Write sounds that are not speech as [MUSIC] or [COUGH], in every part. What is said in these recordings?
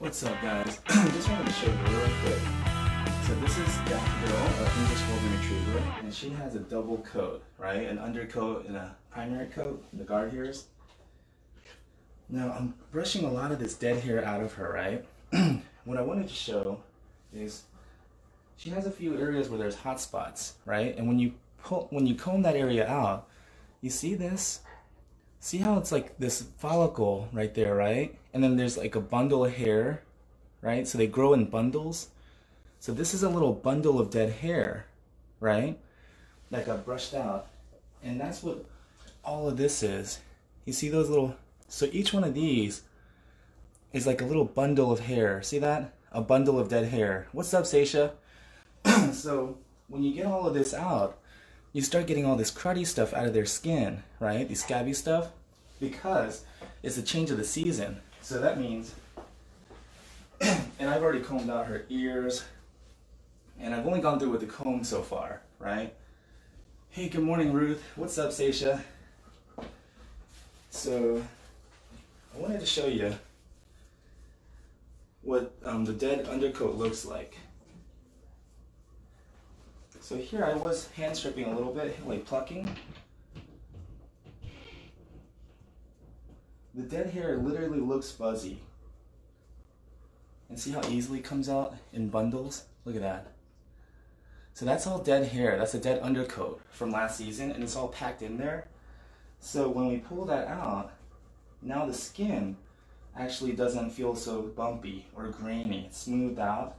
What's up guys? I [CLEARS THROAT] just wanted to show you real quick. So this is girl, a English Golden Retriever, and she has a double coat, right? An undercoat and a primary coat, the guard hairs. Now I'm brushing a lot of this dead hair out of her, right? [CLEARS THROAT] what I wanted to show is she has a few areas where there's hot spots, right? And when you pull, when you comb that area out, you see this? See how it's like this follicle right there, right? And then there's like a bundle of hair, right? So they grow in bundles. So this is a little bundle of dead hair, right? That got brushed out. And that's what all of this is. You see those little, so each one of these is like a little bundle of hair. See that? A bundle of dead hair. What's up, Seisha? [CLEARS THROAT] so when you get all of this out, you start getting all this cruddy stuff out of their skin, right? The scabby stuff, because it's a change of the season. So that means, [CLEARS THROAT] and I've already combed out her ears, and I've only gone through with the comb so far, right? Hey, good morning, Ruth. What's up, Seisha? So, I wanted to show you what um, the dead undercoat looks like. So here I was hand stripping a little bit, like plucking. The dead hair literally looks fuzzy. And see how easily it comes out in bundles? Look at that. So that's all dead hair. That's a dead undercoat from last season and it's all packed in there. So when we pull that out, now the skin actually doesn't feel so bumpy or grainy. It's smoothed out.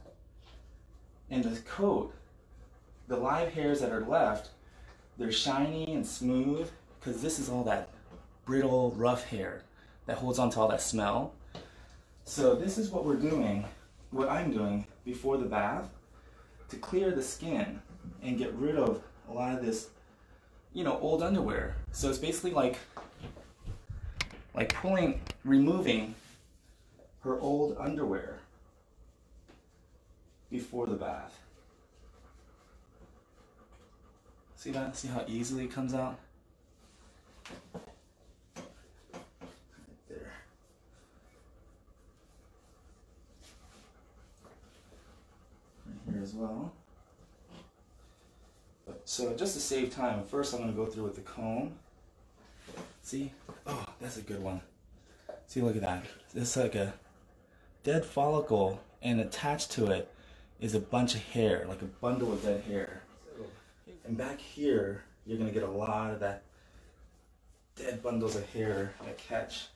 And the coat the live hairs that are left, they're shiny and smooth because this is all that brittle, rough hair that holds on to all that smell. So this is what we're doing, what I'm doing before the bath to clear the skin and get rid of a lot of this, you know, old underwear. So it's basically like, like pulling, removing her old underwear before the bath. See that? See how easily it comes out? Right there. Right here as well. So just to save time, first I'm going to go through with the comb. See? Oh, that's a good one. See, look at that. It's like a dead follicle and attached to it is a bunch of hair, like a bundle of dead hair. And back here, you're gonna get a lot of that dead bundles of hair that catch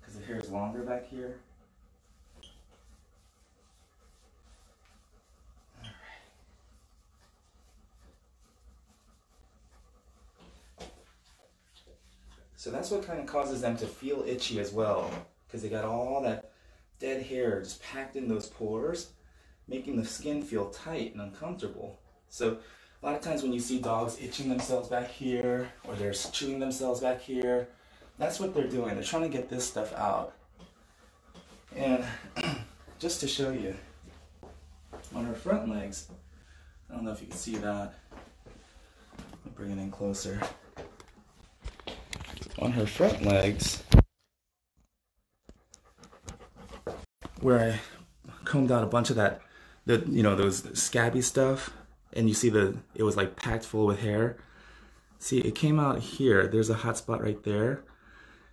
because the hair is longer back here. So that's what kind of causes them to feel itchy as well because they got all that dead hair just packed in those pores, making the skin feel tight and uncomfortable. So a lot of times when you see dogs itching themselves back here or they're chewing themselves back here, that's what they're doing. They're trying to get this stuff out. And [CLEARS THROAT] just to show you, on her front legs, I don't know if you can see that. I'll bring it in closer. On her front legs, where I combed out a bunch of that, the you know those scabby stuff and you see the it was like packed full with hair. See, it came out here. There's a hot spot right there.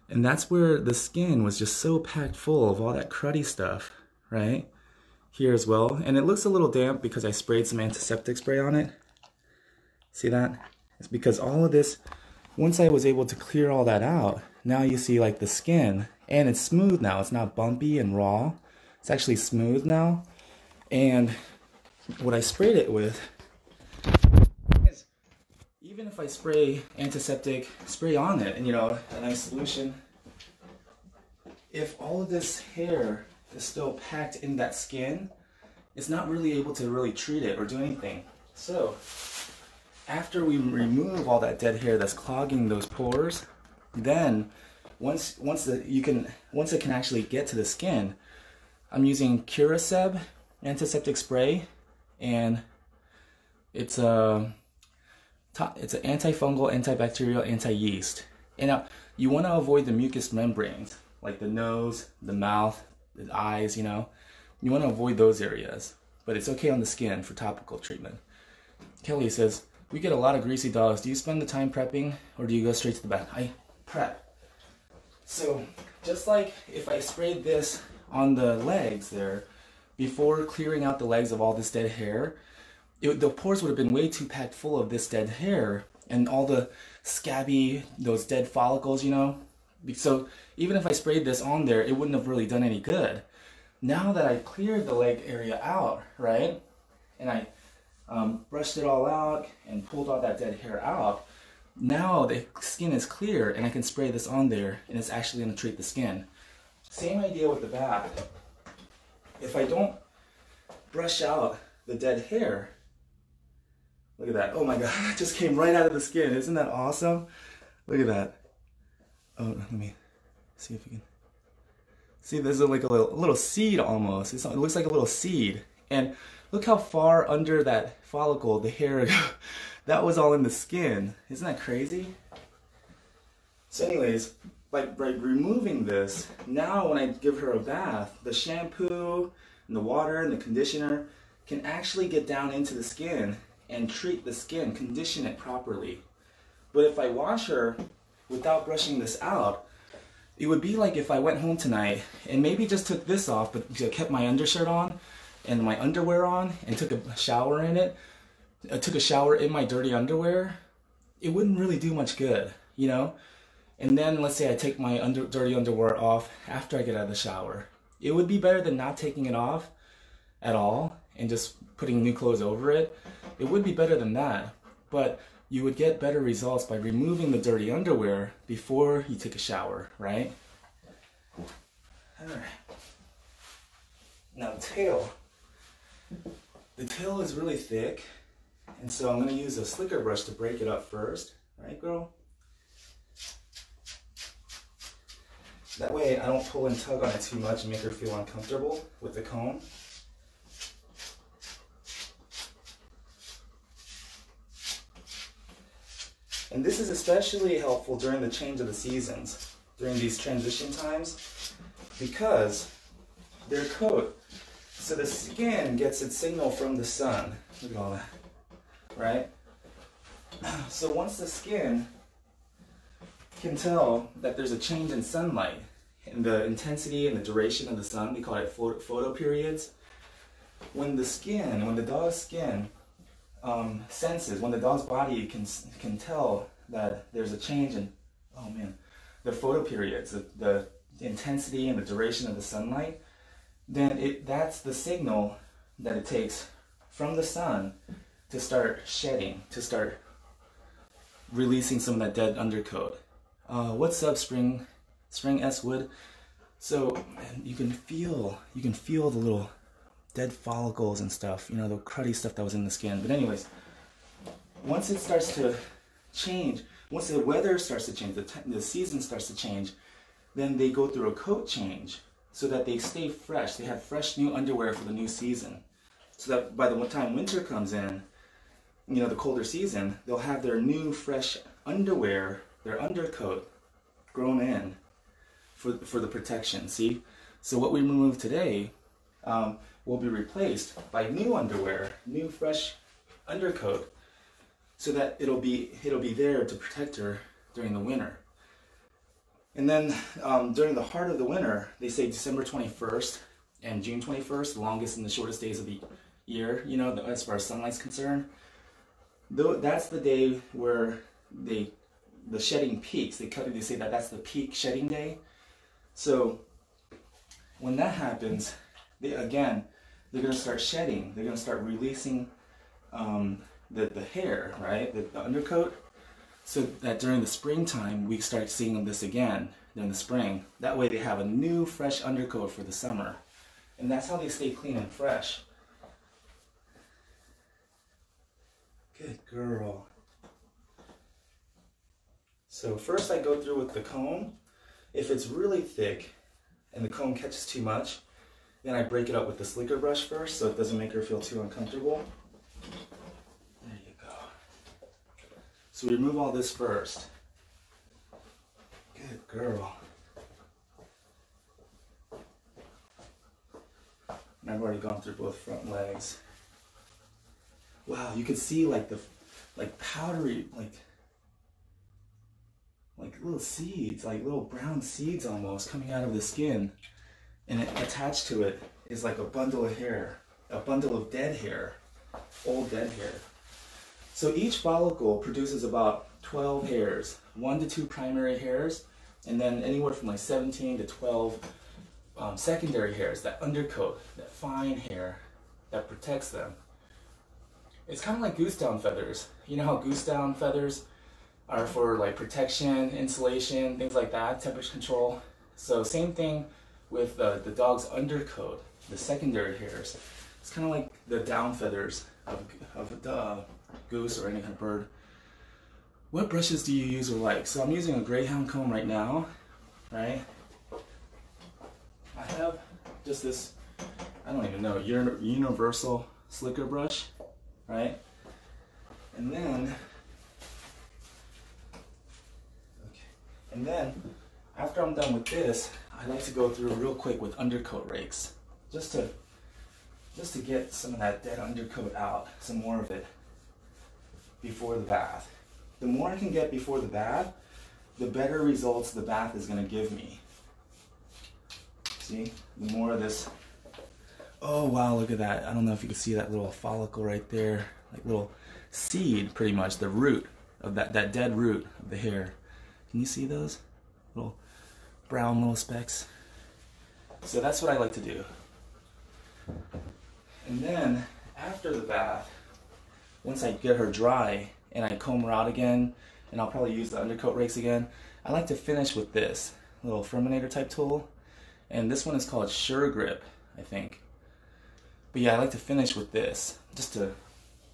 And that's where the skin was just so packed full of all that cruddy stuff, right? Here as well. And it looks a little damp because I sprayed some antiseptic spray on it. See that? It's because all of this, once I was able to clear all that out, now you see like the skin and it's smooth now. It's not bumpy and raw. It's actually smooth now. And what I sprayed it with is even if I spray antiseptic spray on it and you know a nice solution if all of this hair is still packed in that skin it's not really able to really treat it or do anything so after we remove all that dead hair that's clogging those pores then once once the you can once it can actually get to the skin I'm using Curaseb antiseptic spray and it's a it's an antifungal, antibacterial, anti-yeast. And now you want to avoid the mucous membranes, like the nose, the mouth, the eyes, you know. You want to avoid those areas, but it's okay on the skin for topical treatment. Kelly says, we get a lot of greasy dogs. Do you spend the time prepping or do you go straight to the bath? I prep. So just like if I sprayed this on the legs there, before clearing out the legs of all this dead hair, it, the pores would have been way too packed full of this dead hair and all the scabby, those dead follicles, you know. So even if I sprayed this on there, it wouldn't have really done any good. Now that I cleared the leg area out, right, and I um, brushed it all out and pulled all that dead hair out, now the skin is clear and I can spray this on there and it's actually going to treat the skin. Same idea with the back. If I don't brush out the dead hair, look at that. Oh my [LAUGHS] god, it just came right out of the skin. Isn't that awesome? Look at that. Oh, let me see if we can. See, this is like a little, a little seed almost. It's, it looks like a little seed. And look how far under that follicle the hair, [LAUGHS] that was all in the skin. Isn't that crazy? So anyways, by, by removing this, now when I give her a bath, the shampoo and the water and the conditioner can actually get down into the skin and treat the skin, condition it properly. But if I wash her without brushing this out, it would be like if I went home tonight and maybe just took this off but kept my undershirt on and my underwear on and took a shower in it, I uh, took a shower in my dirty underwear, it wouldn't really do much good, you know? And then let's say I take my under, dirty underwear off after I get out of the shower. It would be better than not taking it off at all and just putting new clothes over it. It would be better than that. But you would get better results by removing the dirty underwear before you take a shower, right? Alright. Now tail. The tail is really thick, and so I'm going to use a slicker brush to break it up first. Right, girl? That way I don't pull and tug on it too much and make her feel uncomfortable with the comb. And this is especially helpful during the change of the seasons, during these transition times, because their coat, so the skin gets its signal from the sun. Look at all that, right? [CLEARS THROAT] So once the skin can tell that there's a change in sunlight, in the intensity and the duration of the sun, we call it photo periods. When the skin, when the dog's skin um, senses, when the dog's body can, can tell that there's a change in, oh man, the photo periods, the, the intensity and the duration of the sunlight, then it, that's the signal that it takes from the sun to start shedding, to start releasing some of that dead undercoat. Uh, what's up, Spring, Spring S Wood? So you can feel, you can feel the little dead follicles and stuff, you know, the cruddy stuff that was in the skin. But anyways, once it starts to change, once the weather starts to change, the, the season starts to change, then they go through a coat change so that they stay fresh. They have fresh new underwear for the new season. So that by the time winter comes in, you know, the colder season, they'll have their new fresh underwear, their undercoat grown in for, for the protection, see? So what we remove today um, will be replaced by new underwear, new fresh undercoat, so that it'll be it'll be there to protect her during the winter. And then um, during the heart of the winter, they say December 21st and June 21st, the longest and the shortest days of the year, you know, as far as sunlight's concerned. Though that's the day where they the shedding peaks. They cut. it, They say that that's the peak shedding day. So when that happens, they again they're going to start shedding. They're going to start releasing um, the, the hair, right? The, the, undercoat. So that during the springtime, we start seeing this again during the spring. That way they have a new fresh undercoat for the summer. And that's how they stay clean and fresh. Good girl. So first I go through with the comb. If it's really thick and the comb catches too much, then I break it up with the slicker brush first so it doesn't make her feel too uncomfortable. There you go. So remove all this first. Good girl. I've already gone through both front legs. Wow, you can see like the like powdery like like little seeds, like little brown seeds almost coming out of the skin. And it, attached to it is like a bundle of hair, a bundle of dead hair, old dead hair. So each follicle produces about 12 hairs, one to two primary hairs, and then anywhere from like 17 to 12 um, secondary hairs, that undercoat, that fine hair that protects them. It's kind of like goose down feathers. You know how goose down feathers are for like protection, insulation, things like that, temperature control. So same thing with uh, the dog's undercoat, the secondary hairs. It's kind of like the down feathers of, of the goose or any kind of bird. What brushes do you use or like? So I'm using a Greyhound comb right now, right? I have just this, I don't even know, universal slicker brush, right? And then okay, And then, after I'm done with this, I like to go through real quick with undercoat rakes, just to, just to get some of that dead undercoat out, some more of it, before the bath. The more I can get before the bath, the better results the bath is gonna give me. See, the more of this, oh wow, look at that. I don't know if you can see that little follicle right there, like little seed pretty much, the root of that, that dead root of the hair. Can you see those? Little brown little specks. So that's what I like to do. And then after the bath, once I get her dry and I comb her out again, and I'll probably use the undercoat rakes again, I like to finish with this little Furminator type tool. And this one is called Sure Grip, I think. But yeah, I like to finish with this, just to,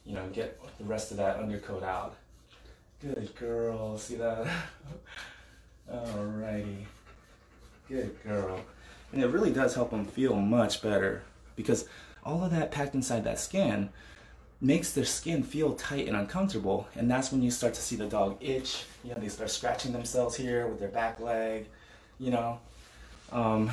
you know, get the rest of that undercoat out. Good girl. See that? [LAUGHS] Alrighty. Good girl. And it really does help them feel much better because all of that packed inside that skin makes their skin feel tight and uncomfortable. And that's when you start to see the dog itch. You know, they start scratching themselves here with their back leg, you know. Um,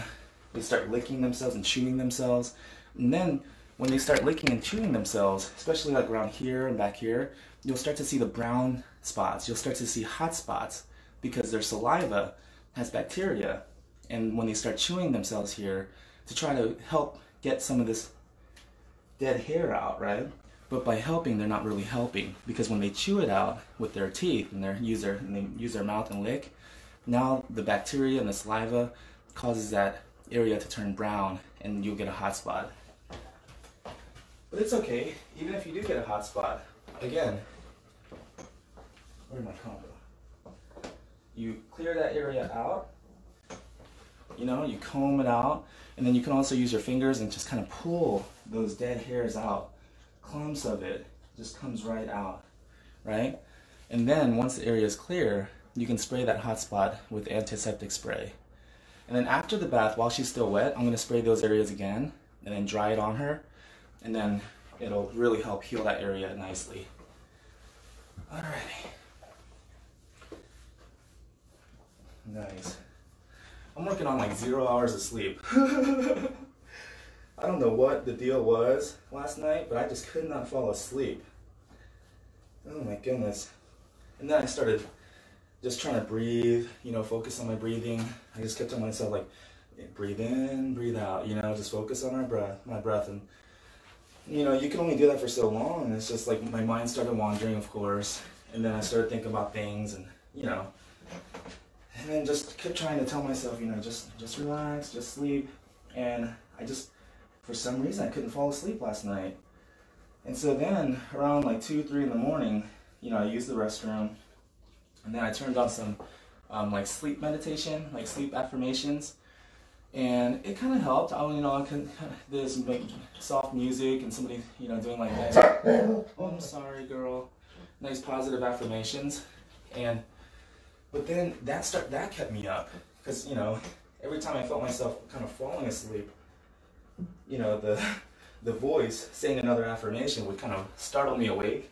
they start licking themselves and chewing themselves. And then when they start licking and chewing themselves, especially like around here and back here, you'll start to see the brown spots. You'll start to see hot spots because their saliva has bacteria. And when they start chewing themselves here to try to help get some of this dead hair out, right? But by helping, they're not really helping because when they chew it out with their teeth and they use their and they use their mouth and lick, now the bacteria and the saliva causes that area to turn brown and you'll get a hot spot. But it's okay, even if you do get a hot spot. Again, where's my combo? You clear that area out, you know, you comb it out, and then you can also use your fingers and just kind of pull those dead hairs out. Clumps of it just comes right out, right? And then once the area is clear, you can spray that hot spot with antiseptic spray. And then after the bath, while she's still wet, I'm gonna spray those areas again and then dry it on her. And then it'll really help heal that area nicely. Alrighty. Nice. I'm working on like zero hours of sleep. [LAUGHS] I don't know what the deal was last night, but I just could not fall asleep. Oh my goodness. And then I started just trying to breathe, you know, focus on my breathing. I just kept telling myself like, breathe in, breathe out, you know, just focus on my breath, my breath. And, you know, you can only do that for so long. It's just like my mind started wandering, of course. And then I started thinking about things and, you know, and then just kept trying to tell myself, you know, just just relax, just sleep. And I just, for some reason, I couldn't fall asleep last night. And so then, around like two, three in the morning, you know, I used the restroom, and then I turned on some um, like sleep meditation, like sleep affirmations, and it kind of helped. I, you know, I could [LAUGHS] there's like soft music and somebody, you know, doing like that. [COUGHS] Oh, I'm sorry, girl. Nice positive affirmations, and but then that start that kept me up because you know every time I felt myself kind of falling asleep, you know the the voice saying another affirmation would kind of startle me awake.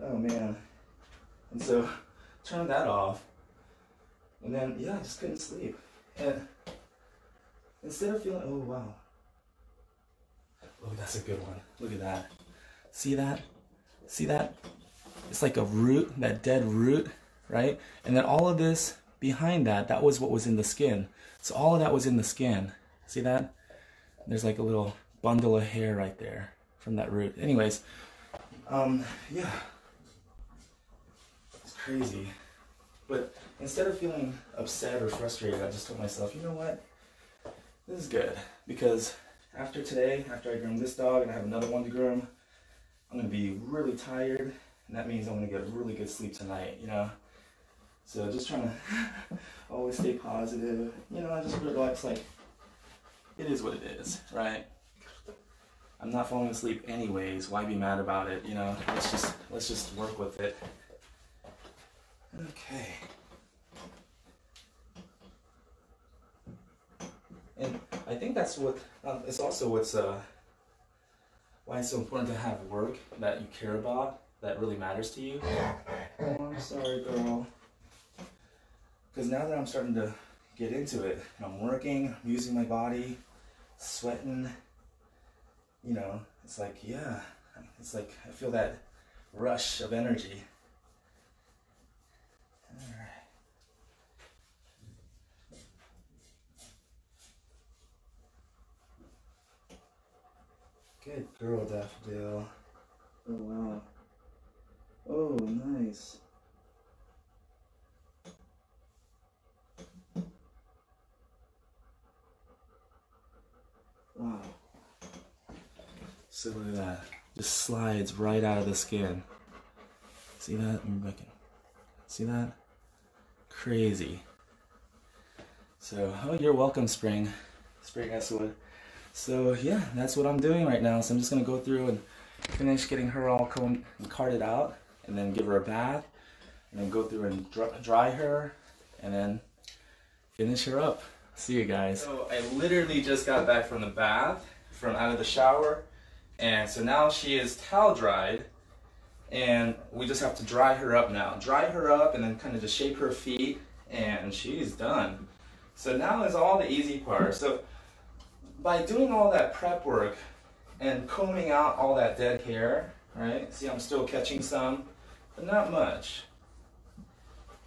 Oh man, and so turned that off, and then yeah, I just couldn't sleep. And instead of feeling oh wow, Oh, that's a good one. Look at that. See that? See that? It's like a root, that dead root, right? And then all of this behind that, that was what was in the skin. So all of that was in the skin. See that? There's like a little bundle of hair right there from that root. Anyways, um, yeah. It's crazy. But instead of feeling upset or frustrated, I just told myself, you know what? This is good. Because after today, after I groom this dog and I have another one to groom, I'm gonna be really tired, and that means I'm gonna get really good sleep tonight, you know? So just trying to [LAUGHS] always stay positive. You know, I just realized like it is what it is, right? I'm not falling asleep anyways. Why be mad about it? You know, let's just let's just work with it. Okay. And I think that's what um, it's also what's uh, why it's so important to have work that you care about that really matters to you. Oh, I'm sorry, girl. Because now that I'm starting to get into it, I'm working, I'm using my body, sweating, you know, it's like, yeah, it's like I feel that rush of energy. All right. Good girl, Daffodil. Oh, wow. Oh, nice. Wow. So look at that. Just slides right out of the skin. See that? See that? Crazy. So, oh, you're welcome, Spring. Spring Eswood. So, yeah, that's what I'm doing right now. So I'm just going to go through and finish getting her all combed and carded out, and then give her a bath, and then go through and dry her, and then finish her up. See you guys. So I literally just got back from the bath, from out of the shower, and so now she is towel dried, and we just have to dry her up now. Dry her up and then kind of just shape her feet, and she's done. So now is all the easy part. So by doing all that prep work and combing out all that dead hair, right? See, I'm still catching some, but not much.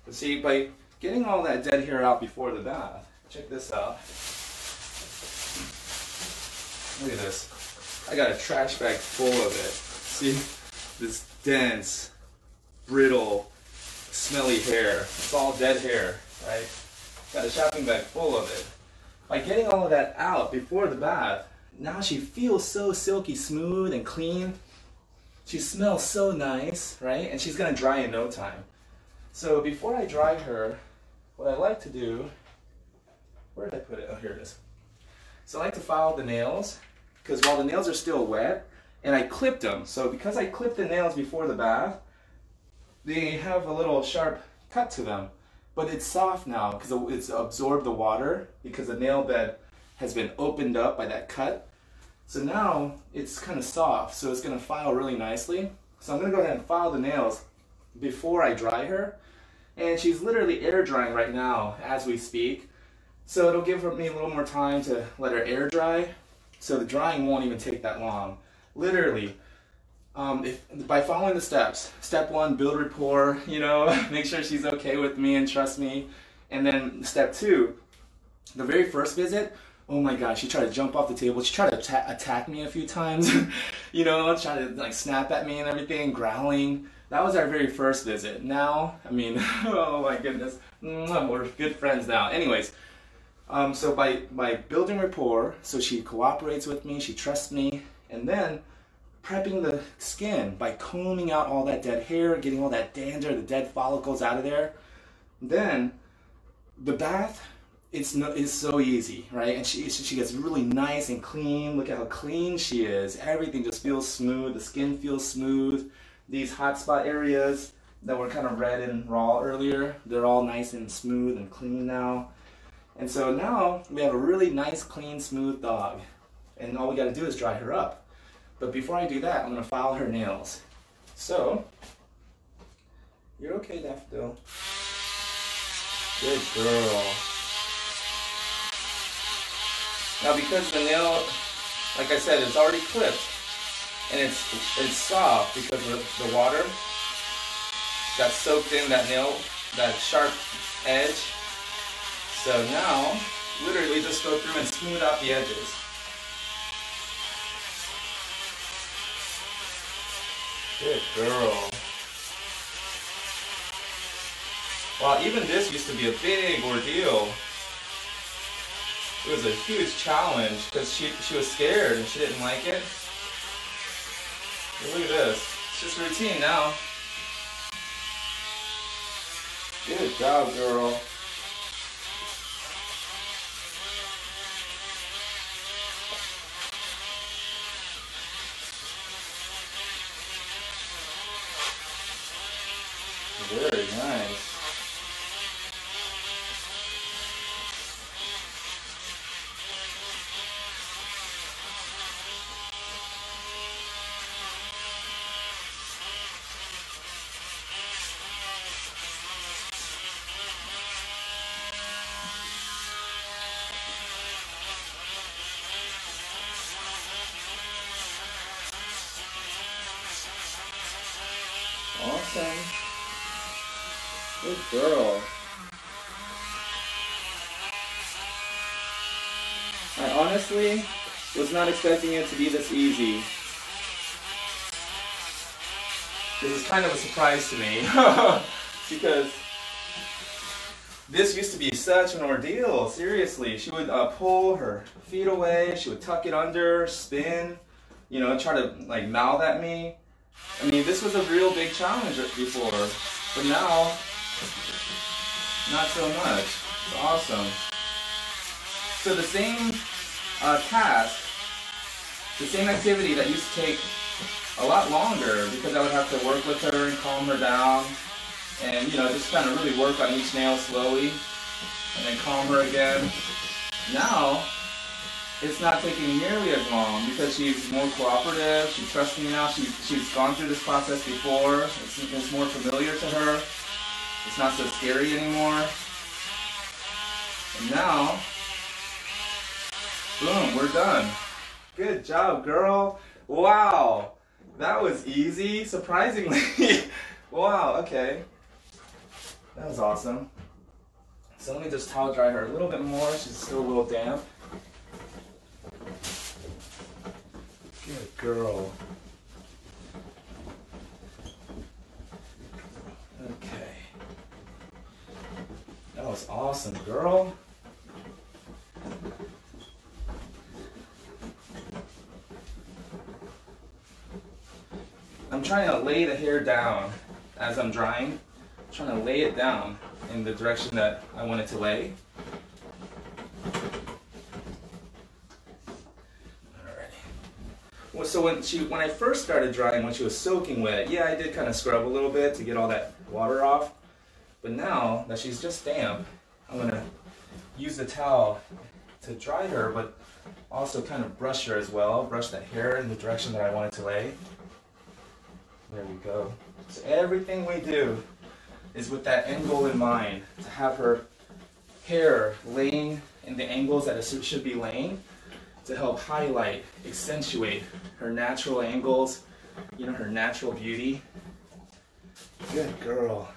But see, by getting all that dead hair out before the bath, Check this out. Look at this. I got a trash bag full of it. See? This dense, brittle, smelly hair. It's all dead hair, right? Got a shopping bag full of it. By getting all of that out before the bath, now she feels so silky smooth and clean. She smells so nice, right? And she's gonna dry in no time. So before I dry her, what I like to do where did I put it? Oh, here it is. So I like to file the nails because while the nails are still wet, and I clipped them. So because I clipped the nails before the bath, they have a little sharp cut to them. But it's soft now because it's absorbed the water because the nail bed has been opened up by that cut. So now it's kind of soft, so it's going to file really nicely. So I'm going to go ahead and file the nails before I dry her. And she's literally air drying right now as we speak. So it'll give me a little more time to let her air dry. So the drying won't even take that long. Literally, um, if, by following the steps. Step one, build rapport, you know, [LAUGHS] make sure she's okay with me and trust me. And then step two, the very first visit, oh my gosh, she tried to jump off the table. She tried to atta attack me a few times, [LAUGHS] you know, trying to like snap at me and everything, growling. That was our very first visit. Now, I mean, [LAUGHS] oh my goodness, we're good friends now. Anyways, um, so by, by building rapport, so she cooperates with me, she trusts me, and then prepping the skin by combing out all that dead hair, getting all that dander, the dead follicles out of there. Then the bath, it's no, it's so easy, right? And she she gets really nice and clean. Look at how clean she is. Everything just feels smooth. The skin feels smooth. These hot spot areas that were kind of red and raw earlier, they're all nice and smooth and clean now. And so now we have a really nice, clean, smooth dog. And all we gotta do is dry her up. But before I do that, I'm gonna file her nails. So, you're okay, Daffodil. Good girl. Now because the nail, like I said, it's already clipped and it's it's soft because of the water got soaked in that nail, that sharp edge. So now, literally just go through and smooth out the edges. Good girl. Wow, even this used to be a big ordeal. It was a huge challenge because she, she was scared and she didn't like it. But look at this. It's just routine now. Good job, girl. Very nice. Awesome. Good girl. I honestly was not expecting it to be this easy. This is kind of a surprise to me [LAUGHS] because this used to be such an ordeal. Seriously, she would uh, pull her feet away, she would tuck it under, spin, you know, try to like mouth at me. I mean, this was a real big challenge before, but now, not so much. It's awesome. So the same uh, task, the same activity that used to take a lot longer because I would have to work with her and calm her down and, you know, just kind of really work on each nail slowly and then calm her again. Now, it's not taking nearly as long because she's more cooperative, she trusts me now, she, she's gone through this process before, it's, it's more familiar to her, it's not so scary anymore. And now, boom, we're done. Good job, girl. Wow, that was easy, surprisingly. [LAUGHS] wow, okay. That was awesome. So let me just towel dry her a little bit more, she's still a little damp. Good girl. Okay. That was awesome, girl. Trying to lay the hair down as I'm drying. I'm trying to lay it down in the direction that I want it to lay. Alrighty. So when she when I first started drying, when she was soaking wet, yeah, I did kind of scrub a little bit to get all that water off. But now that she's just damp, I'm gonna use the towel to dry her, but also kind of brush her as well. Brush that hair in the direction that I want it to lay. There we go. So everything we do is with that end goal in mind, to have her hair laying in the angles that it should be laying to help highlight, accentuate her natural angles, you know, her natural beauty. Good girl.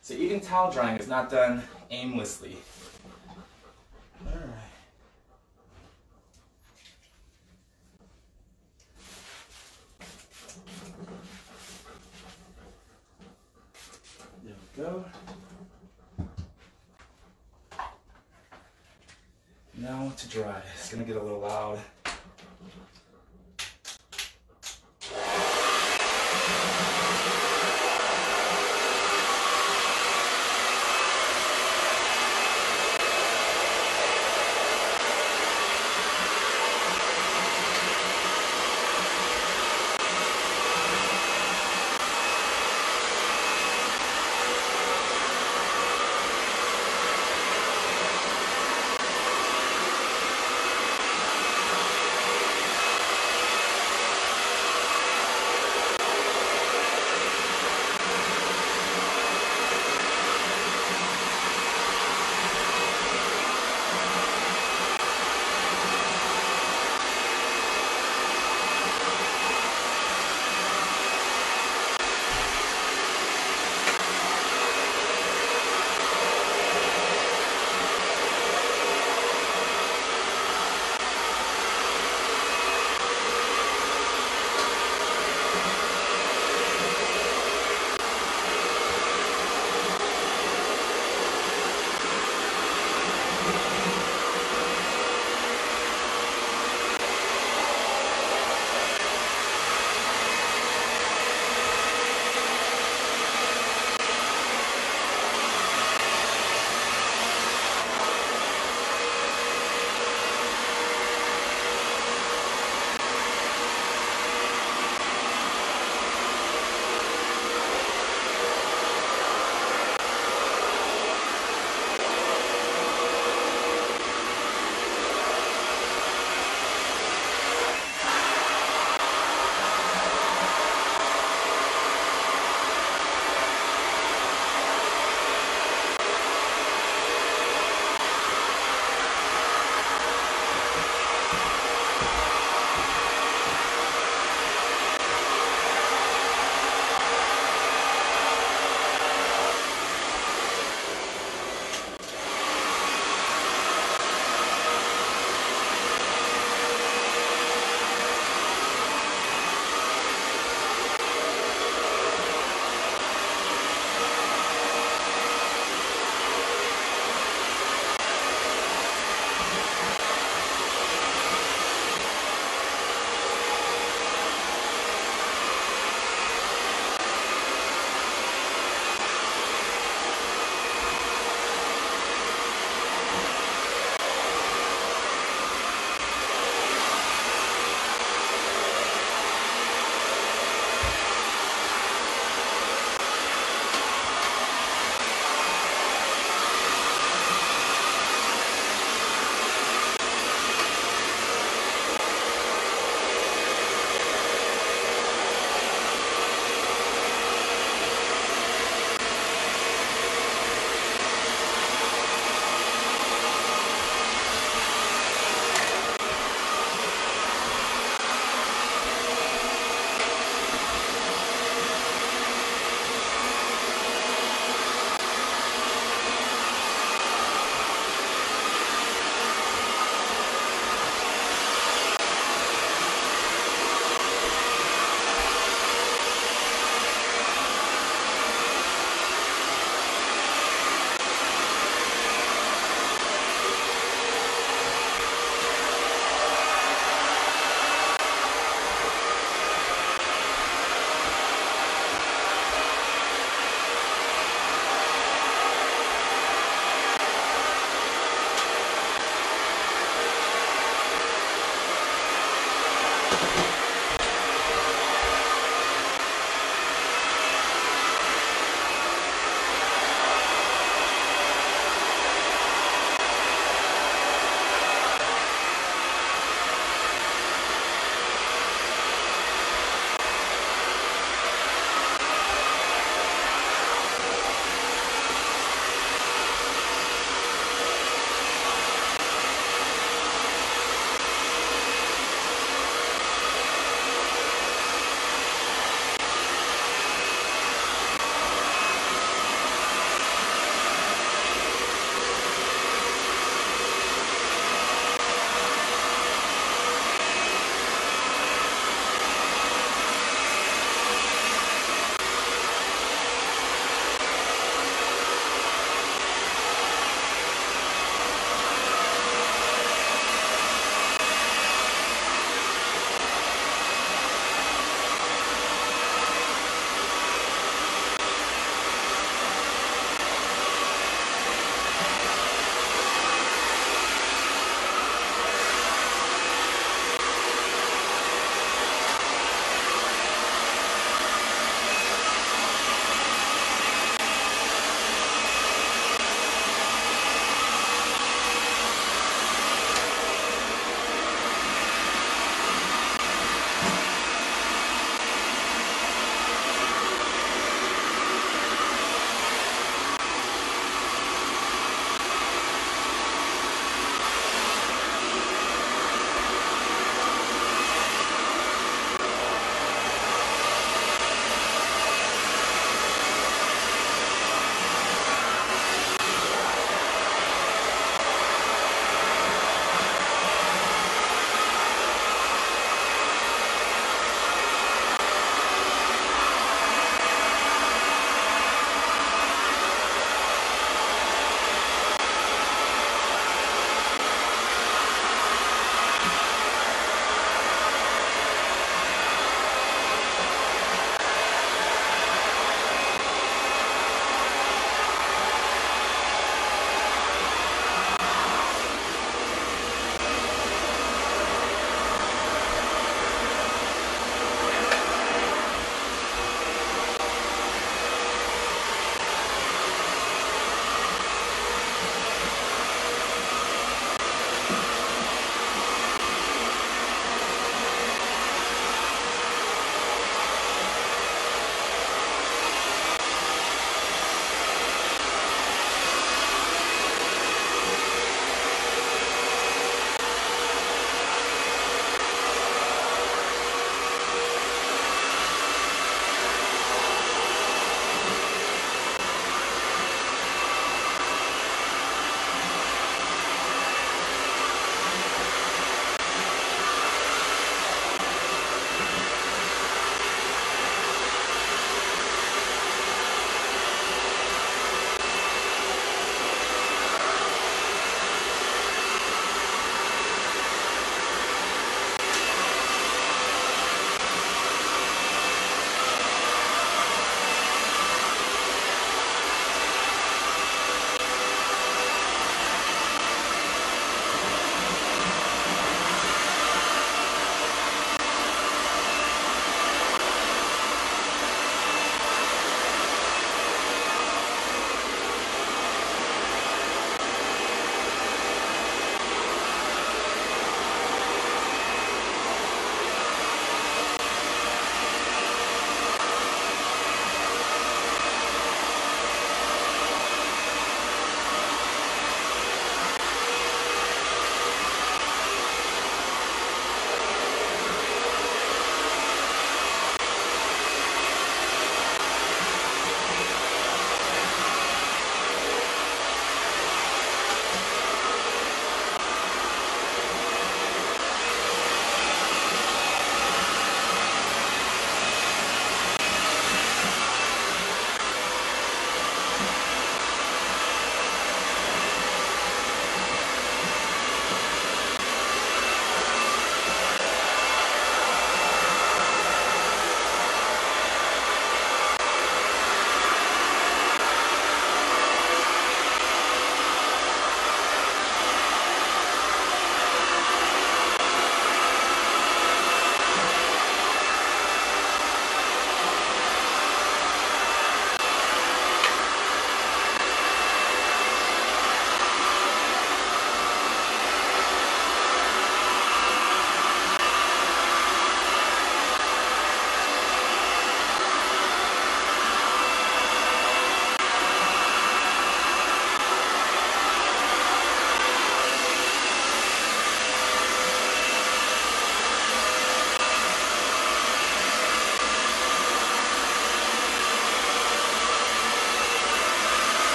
So even towel drying is not done aimlessly. All right. There we go. Now to dry. It's gonna get a little loud.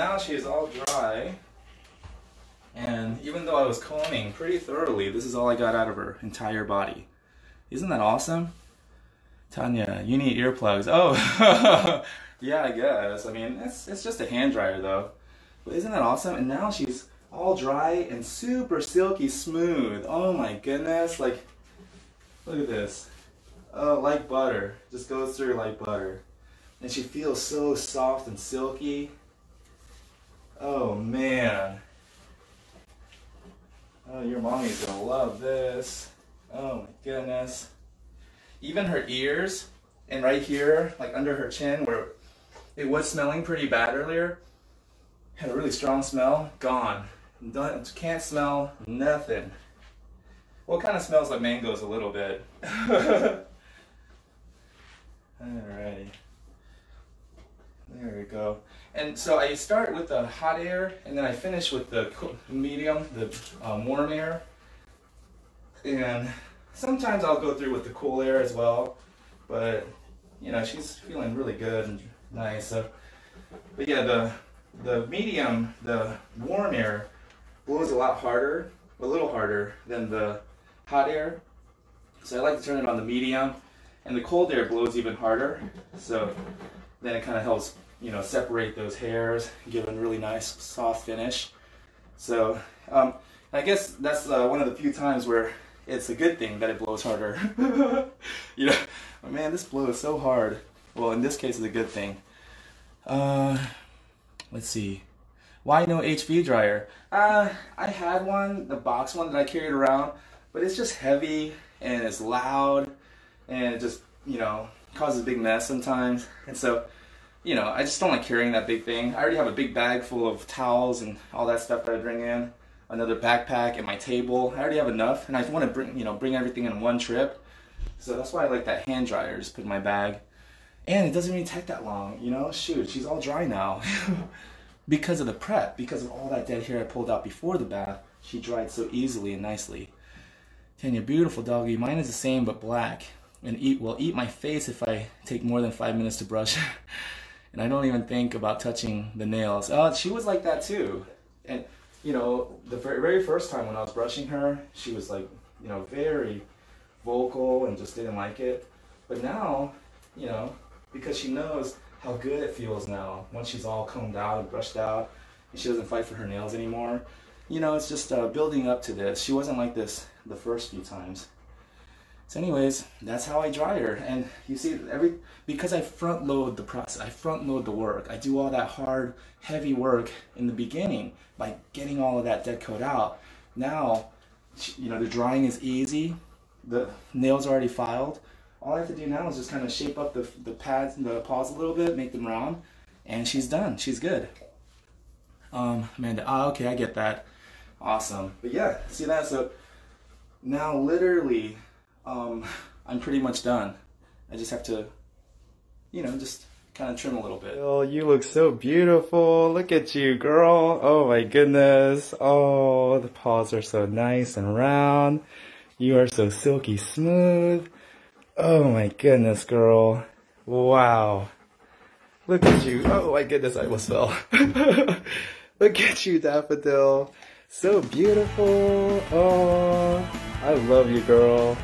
Now she is all dry. And even though I was combing pretty thoroughly, this is all I got out of her entire body. Isn't that awesome? Tanya, you need earplugs. Oh, [LAUGHS] yeah, I guess. I mean, it's, it's just a hand dryer though. But isn't that awesome? And now she's all dry and super silky smooth. Oh my goodness. Like, look at this. Oh, like butter. Just goes through like butter. And she feels so soft and silky. Oh man. Oh, your mommy's gonna love this. Oh my goodness. Even her ears and right here, like under her chin, where it was smelling pretty bad earlier, had a really strong smell, gone. Don't, can't smell nothing. Well, it kind of smells like mangoes a little bit. [LAUGHS] Alrighty. There we go. And so I start with the hot air, and then I finish with the medium, the um, warm air. And sometimes I'll go through with the cool air as well. But, you know, she's feeling really good and nice. So, but yeah, the, the medium, the warm air, blows a lot harder, a little harder than the hot air. So I like to turn it on the medium. And the cold air blows even harder. So then it kind of helps you know, separate those hairs, give a really nice soft finish. So um, I guess that's uh, one of the few times where it's a good thing that it blows harder. [LAUGHS] you know, man, this blows so hard. Well, in this case, it's a good thing. Uh, let's see. Why no HV dryer? Uh, I had one, the box one that I carried around, but it's just heavy and it's loud and it just, you know, causes a big mess sometimes. And so you know, I just don't like carrying that big thing. I already have a big bag full of towels and all that stuff that I bring in. Another backpack and my table. I already have enough, and I want to bring, you know, bring everything in one trip. So that's why I like that hand dryer. Just put in my bag, and it doesn't even take that long. You know, shoot, she's all dry now [LAUGHS] because of the prep, because of all that dead hair I pulled out before the bath. She dried so easily and nicely. Tanya, beautiful doggy. Mine is the same but black, and eat will eat my face if I take more than five minutes to brush. [LAUGHS] and I don't even think about touching the nails. Oh, she was like that too. And you know, the very first time when I was brushing her, she was like, you know, very vocal and just didn't like it. But now, you know, because she knows how good it feels now once she's all combed out and brushed out, and she doesn't fight for her nails anymore. You know, it's just uh, building up to this. She wasn't like this the first few times. So anyways, that's how I dry her. And you see, every because I front load the process, I front load the work. I do all that hard, heavy work in the beginning by getting all of that dead coat out. Now, you know, the drying is easy. The nails are already filed. All I have to do now is just kind of shape up the, the pads and the paws a little bit, make them round, and she's done. She's good. Um, Amanda, ah, okay, I get that. Awesome. But yeah, see that? So now literally um, I'm pretty much done. I just have to, you know, just kind of trim a little bit. Oh, you look so beautiful. Look at you, girl. Oh my goodness. Oh, the paws are so nice and round. You are so silky smooth. Oh my goodness, girl. Wow. Look at you. Oh my goodness, I almost fell. [LAUGHS] Look at you, Daffodil. So beautiful. Oh, I love you, girl.